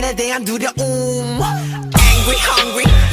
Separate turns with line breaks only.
need a day and do the oom Angry, hungry.